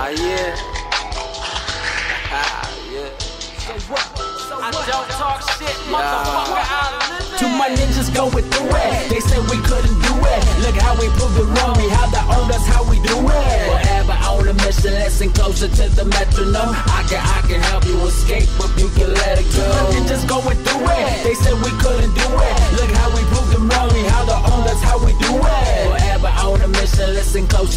Ah, yeah. yeah. I don't talk shit, motherfucker. It. To my ninjas going through it. They said we couldn't do it. Look how we proved it wrong. We have the own, that's how we do it. Forever on a mission, listen closer to the metronome. I can, I can help you escape, but you can let it go. To my ninjas going through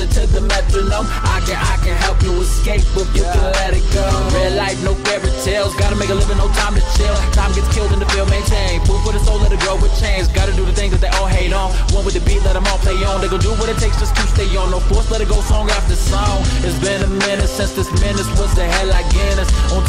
closer to the metronome. I can, I can help you escape, but you can let it go. Real life, no fairy tales. Gotta make a living, no time to chill. Time gets killed in the field, maintain. Food for the soul, let it grow with change. Gotta do the things that they all hate on. One with the beat, let them all play on. They gon' do what it takes just to stay on. No force, let it go song after song. It's been a minute since this menace was the hell like Guinness. On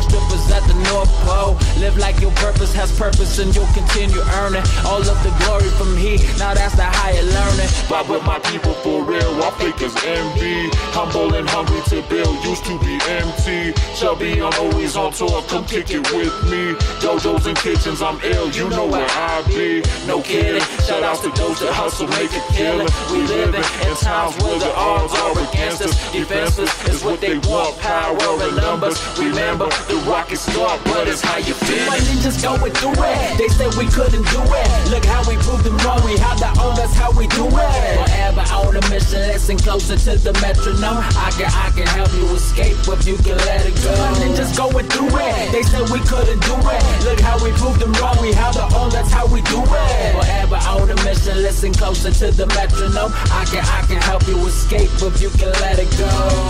like strippers at the North Pole. Live like your purpose has purpose and you'll continue earning all of the glory from here. Now that's the higher learning. Vibe with my people for real, I while fakers envy. Humble and hungry to build, used to be empty. Chubby, I'm always on tour, come kick it with me. Dojos and kitchens, I'm ill, you know where I be. No kidding, shout outs to those that hustle, make a killing. We living in times where the odds are against us. Defenseless is what they want, power and numbers. Remember, the rockets start, but it's how you feel. My ninjas going through it. They said we couldn't do it. Look how we proved them wrong. We have the own, that's how we do it. Forever on a mission, listen closer to the metronome. I can, I can help you escape if you can let it go. My ninjas going through it. They said we couldn't do it. Look how we proved them wrong. We have the own, that's how we do it. Listen closer to the metronome. I can, I can help you escape if you can let it go.